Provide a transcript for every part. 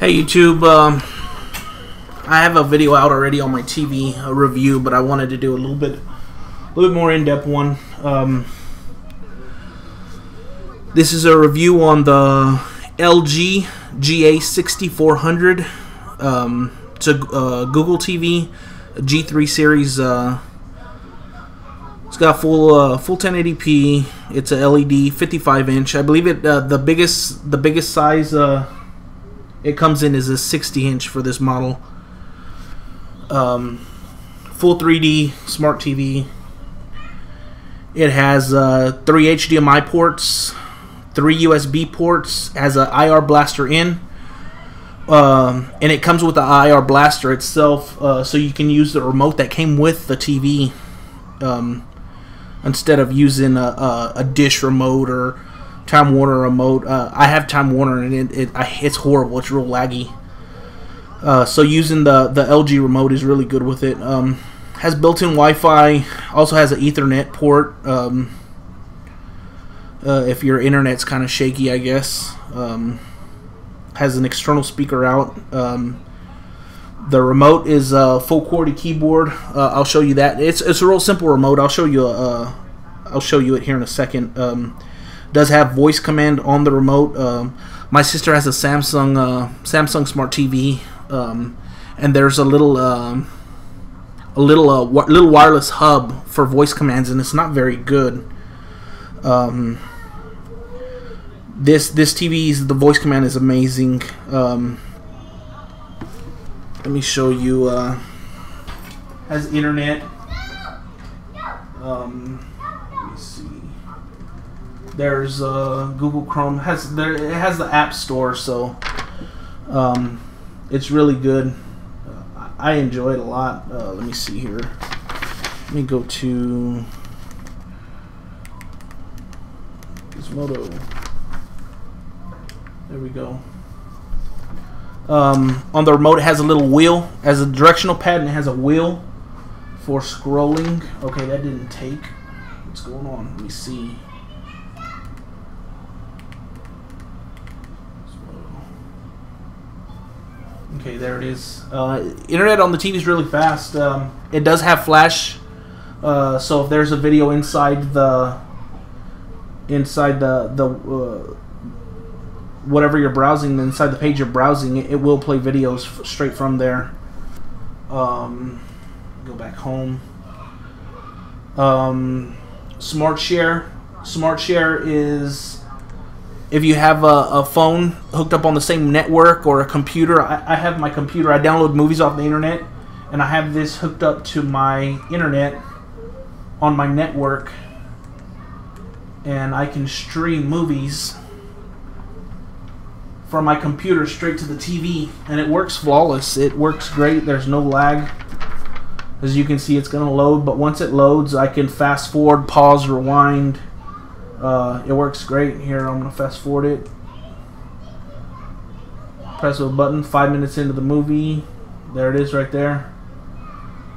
Hey YouTube, um, I have a video out already on my TV, review, but I wanted to do a little bit, a little bit more in-depth one. Um, this is a review on the LG GA6400. Um, it's a uh, Google TV, a G3 series. Uh, it's got full uh, full 1080p. It's a LED, 55 inch. I believe it. Uh, the biggest the biggest size uh, it comes in as a 60 inch for this model. Um, full 3D smart TV. It has uh, three HDMI ports, three USB ports, has a IR blaster in, um, and it comes with the IR blaster itself, uh, so you can use the remote that came with the TV um, instead of using a, a, a dish remote or Time Warner remote. Uh, I have Time Warner and it, it it's horrible. It's real laggy. Uh, so using the the LG remote is really good with it. Um, has built-in Wi-Fi. Also has an Ethernet port. Um, uh, if your internet's kind of shaky, I guess. Um, has an external speaker out. Um, the remote is a full QWERTY keyboard. Uh, I'll show you that. It's it's a real simple remote. I'll show you uh, I'll show you it here in a second. Um, does have voice command on the remote. Um, my sister has a Samsung uh, Samsung Smart TV, um, and there's a little um, a little uh, little wireless hub for voice commands, and it's not very good. Um, this this TV's the voice command is amazing. Um, let me show you. Uh, has internet. Um, let me see. There's uh, Google Chrome has there it has the App Store, so um, it's really good. Uh, I enjoy it a lot. Uh, let me see here. Let me go to Gizmodo. There we go. Um, on the remote, it has a little wheel, as a directional pad, and it has a wheel for scrolling. Okay, that didn't take. What's going on? Let me see. Okay, there it is. Uh, internet on the TV is really fast. Um, it does have flash, uh, so if there's a video inside the inside the the uh, whatever you're browsing inside the page you're browsing, it, it will play videos straight from there. Um, go back home. Um, Smart Share. Smart Share is if you have a, a, phone hooked up on the same network or a computer. I, I, have my computer. I download movies off the internet, and I have this hooked up to my internet on my network, and I can stream movies from my computer straight to the TV, and it works flawless. It works great. There's no lag. As you can see, it's going to load, but once it loads, I can fast forward, pause, rewind. Uh, it works great. Here, I'm going to fast forward it. Press a button, five minutes into the movie. There it is right there.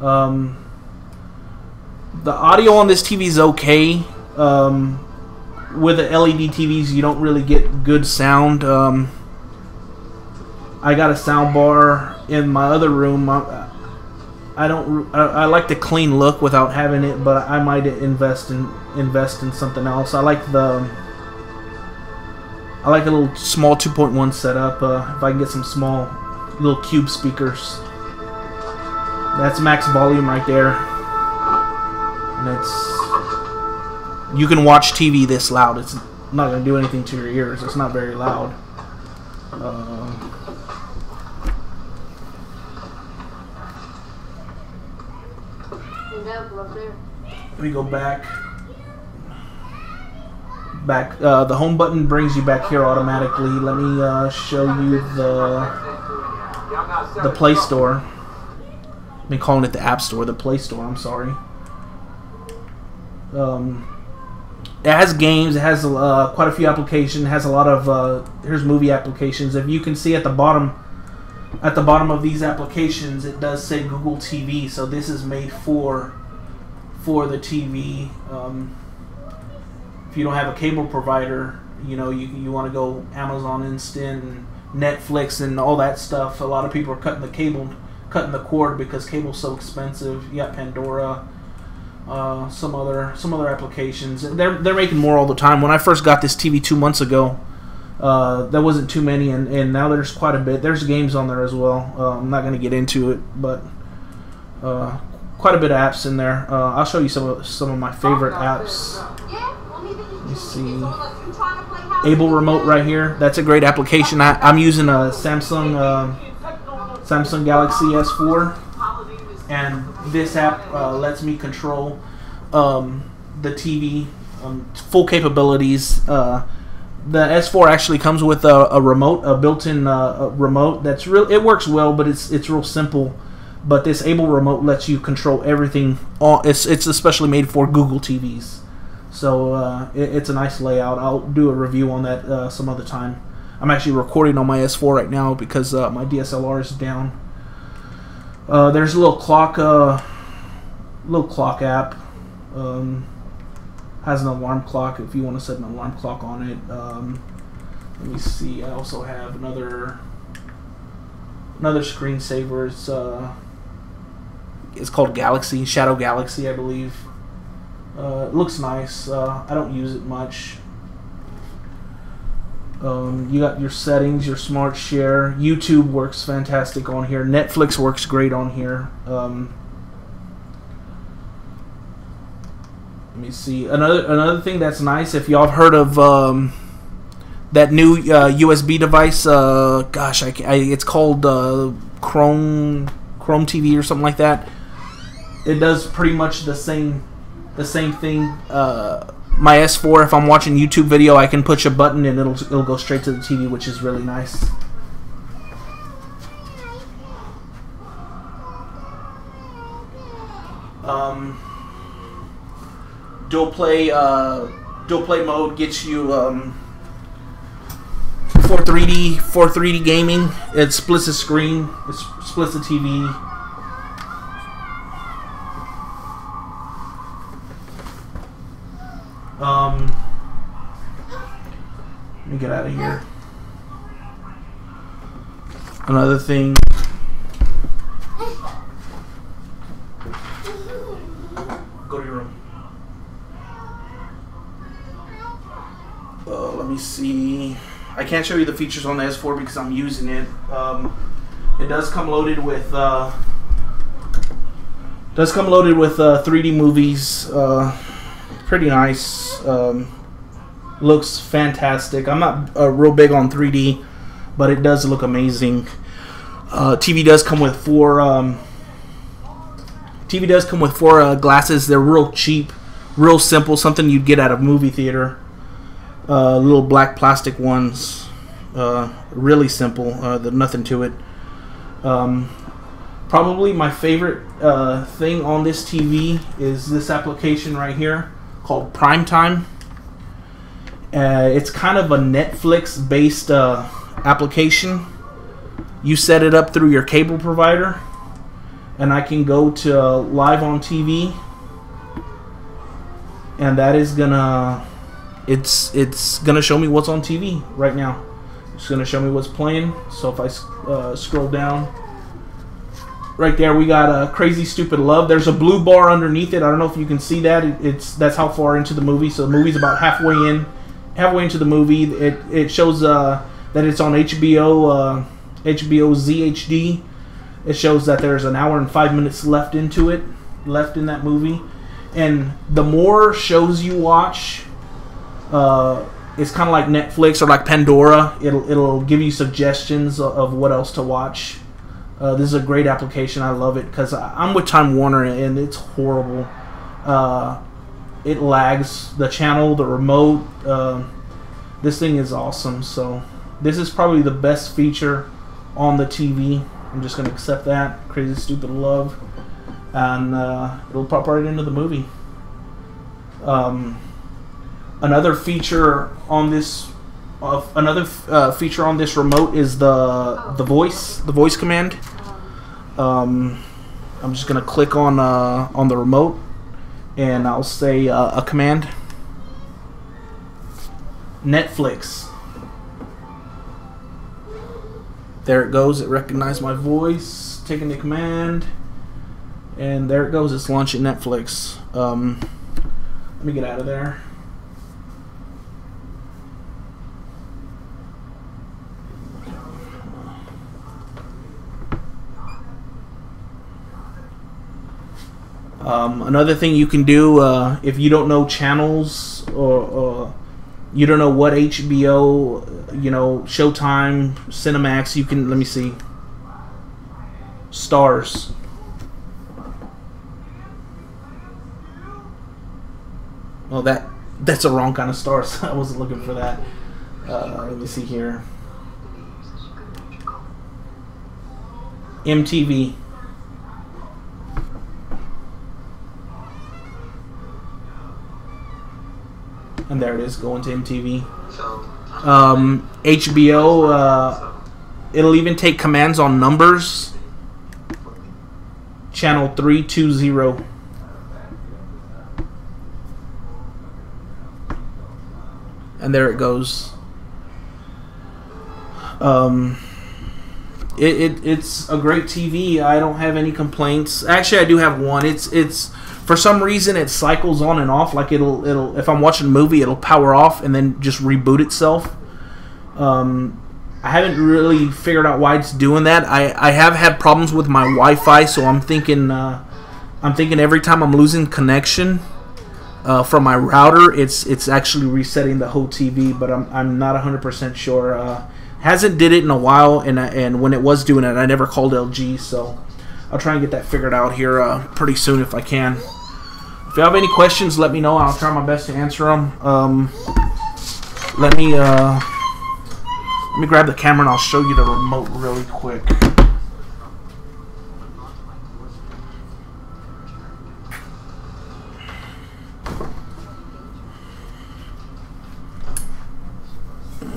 Um, the audio on this TV is okay. Um, with the LED TVs, you don't really get good sound. Um, I got a sound bar in my other room. I, I don't. I, I, like the clean look without having it, but I might invest in invest in something else. I like the. I like a little small 2.1 setup. Uh, if I can get some small little cube speakers. That's max volume right there, and it's you can watch TV this loud. It's not to do anything to your ears. It's not very loud. Uh, let me go back. Back. Uh, the home button brings you back here automatically. Let me uh, show you the the Play Store. Been calling it the App Store. The Play Store. I'm sorry. Um, it has games. It has uh, quite a few applications. It has a lot of uh, here's movie applications. If you can see at the bottom, at the bottom of these applications, it does say Google TV. So this is made for for the TV. Um, if you don't have a cable provider, you know you you want to go Amazon Instant and Netflix and all that stuff. A lot of people are cutting the cable, cutting the cord because cable's so expensive. You got Pandora, uh, some other some other applications. They're they're making more all the time. When I first got this TV two months ago, uh, there wasn't too many, and, and now there's quite a bit. There's games on there as well. Uh, I'm not going to get into it, but uh, quite a bit of apps in there. Uh, I'll show you some of some of my favorite apps. Let me see. Able Remote right here. That's a great application. I, am using a Samsung uh, Samsung Galaxy S4, and this app uh, lets me control um, the TV, um, full capabilities. Uh, the S4 actually comes with a, a remote, a built-in uh, remote that's real. It works well, but it's it's real simple. But this Able remote lets you control everything. It's it's especially made for Google TVs, so uh, it, it's a nice layout. I'll do a review on that uh, some other time. I'm actually recording on my S4 right now because uh, my DSLR is down. Uh, there's a little clock, uh, little clock app. Um, has an alarm clock if you want to set an alarm clock on it. Um, let me see. I also have another another screensaver. It's uh, it's called Galaxy Shadow Galaxy, I believe. Uh, it looks nice. Uh, I don't use it much. Um, you got your settings, your smart share. YouTube works fantastic on here. Netflix works great on here. Um, Let me see another another thing that's nice. If y'all have heard of um, that new uh, USB device, uh, gosh, I, I, it's called uh, Chrome Chrome TV or something like that. It does pretty much the same the same thing. Uh, my S4, if I'm watching YouTube video, I can push a button and it'll it'll go straight to the TV, which is really nice. Um, dual play uh, dual play mode gets you um, for 3D for 3D gaming. It splits the screen. It splits the TV. Um, let me get out of here. Another thing. Go to your room. Uh, let me see. I can't show you the features on the S4 because I'm using it. Um, it does come loaded with uh, does come loaded with uh, 3D movies. Uh, pretty nice. Um, looks fantastic. I'm not uh, real big on 3D, but it does look amazing. Uh, TV does come with four. Um, TV does come with four uh, glasses. They're real cheap, real simple. Something you'd get at a movie theater uh, little black plastic ones. Uh, really simple. Uh, there's nothing to it. Um, probably my favorite thing on this TV is this application right here called Primetime. Uh, it's kind of a Netflix based uh, application. You set it up through your cable provider, and I can go to uh, live on TV, and that is gonna it's it's gonna show me what's on TV right now. It's gonna show me what's playing. So if I uh, scroll down, right there we got a Crazy Stupid Love. There's a blue bar underneath it. I don't know if you can see that. It, it's that's how far into the movie. So the movie's about halfway in, halfway into the movie. It it shows uh, that it's on HBO uh, HBO ZHD. It shows that there's an hour and five minutes left into it, left in that movie. And the more shows you watch, uh, it's kind of like Netflix or like Pandora. It'll it'll give you suggestions of what else to watch. Uh, this is a great application. I love it because I'm with Time Warner and it's horrible. Uh, it lags the channel, the remote. Uh, this thing is awesome. So this is probably the best feature on the TV. I'm just gonna accept that. Crazy Stupid Love, and uh, it'll pop right into the movie. Um, Another feature on this, uh, another uh, feature on this remote is the the voice, the voice command. Um, I'm just gonna click on uh, on the remote, and I'll say uh, a command. Netflix. There it goes. It recognized my voice. Taking the command. And there it goes. It's launching Netflix. Um, let me get out of there. Um, another thing you can do uh, if you don't know channels or, or you don't know what HBO, you know, Showtime, Cinemax, you can let me see. Stars. Oh, that that's a wrong kind of stars. I wasn't looking for that. Uh, let me see here. MTV. And there it is, going to MTV. Um, HBO, uh, it'll even take commands on numbers. Channel 320. And there it goes. Um, it, it, it's a great TV. I don't have any complaints. Actually, I do have one. It's it's for some reason it cycles on and off. Like it'll it'll if I'm watching a movie, it'll power off and then just reboot itself. Um, I haven't really figured out why it's doing that. I, I have had problems with my Wi-Fi, so I'm thinking uh, I'm thinking every time I'm losing connection uh, from my router, it's it's actually resetting the whole TV. But I'm, I'm not 100% sure. Uh, hasn't did it in a while, and and when it was doing it, I never called LG, so I'll try and get that figured out here uh, pretty soon if I can. If you have any questions, let me know. I'll try my best to answer them. Um, let me uh, let me grab the camera and I'll show you the remote really quick.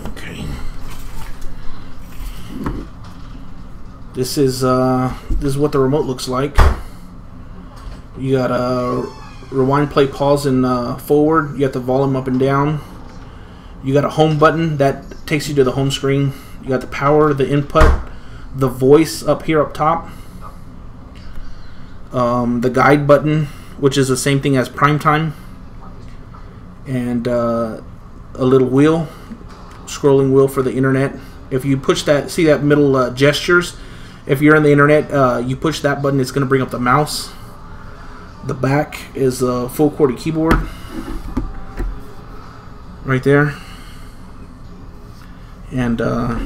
Okay. This is uh, this is what the remote looks like. You got a rewind, play, pause, and uh, forward. You got the volume up and down. You got a home button that takes you to the home screen. You got the power, the input, the voice up here up top. Um, the guide button, which is the same thing as prime time. And uh, a little wheel, scrolling wheel for the internet. If you push that, see that middle uh, gestures. If you're on the internet, uh, you push that button, it's going to bring up the mouse. The back is a full QWERTY keyboard. Right there. And uh,